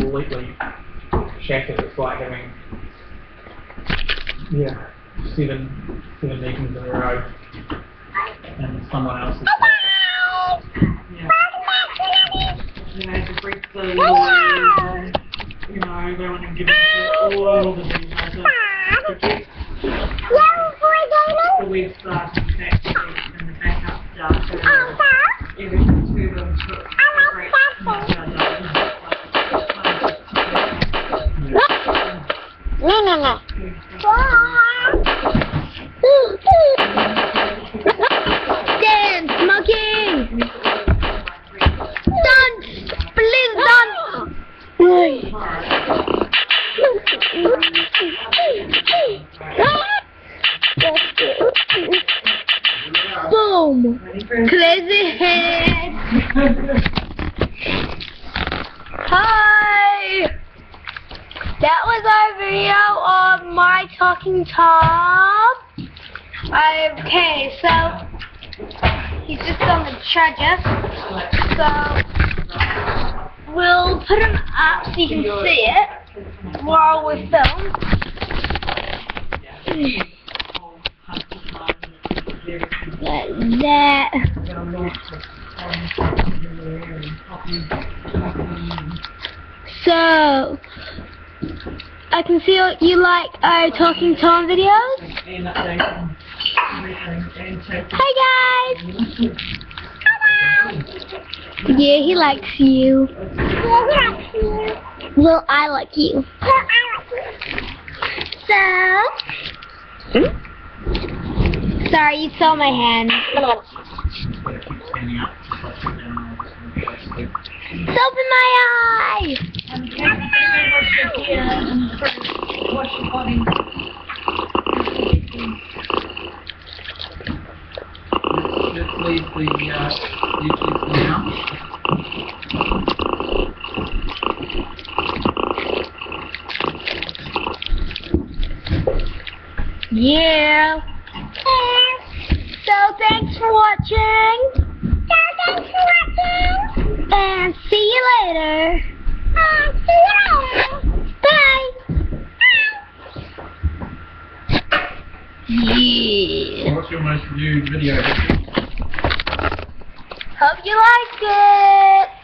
completely shattered. It's like having, yeah, seven, seven meetings in a row. And someone else's. Yeah. You know, to break the laws, uh, you know, they want to give it all the details to protect the website and back and the backup data. Oh, Everything to them No, no, no. Dance, monkey! Dance! Please dance! Boom! Crazy head! Hi! That was video of my talking Tom. Okay, so he's just on the charger. So we'll put him up so you can see it while we film. Like that. So I can see you like uh, our talking Tom videos. And updating everything and taking Hi guys. Yeah, he likes you. Well, I like you. So. Sorry, you saw my hand. Standing up, just like YouTube for now. Yeah. So thanks for watching. So thanks for watching. And see you later. See you later. Bye. Yeah. What's your most viewed video? Hope you like it.